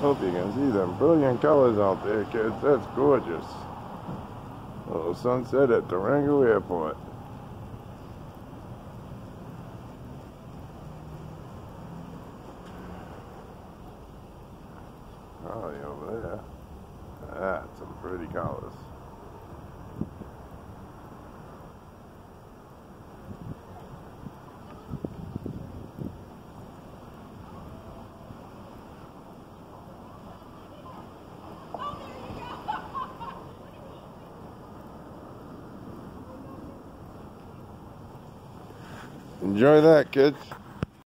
Hope you can see them brilliant colors out there, kids. That's gorgeous. A little sunset at Durango Airport. Holly over there. That's some pretty colors. Enjoy that, kids.